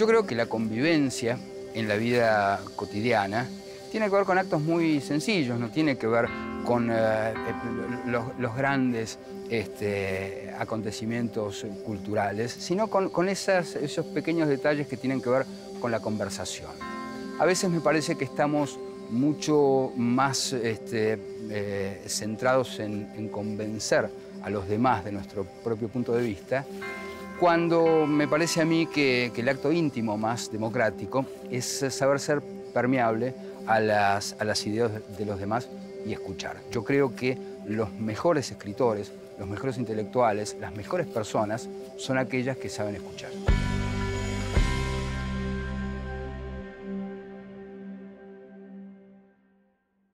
Yo creo que la convivencia en la vida cotidiana tiene que ver con actos muy sencillos, no tiene que ver con eh, los, grandes este, acontecimientos culturales, sino con, esos pequeños detalles que tienen que ver con la conversación. A veces me parece que estamos mucho más este, eh, centrados en, convencer a los demás de nuestro propio punto de vista, cuando me parece a mí que, el acto íntimo más democrático es saber ser permeable a las ideas de los demás y escuchar. Yo creo que los mejores escritores, los mejores intelectuales, las mejores personas son aquellas que saben escuchar.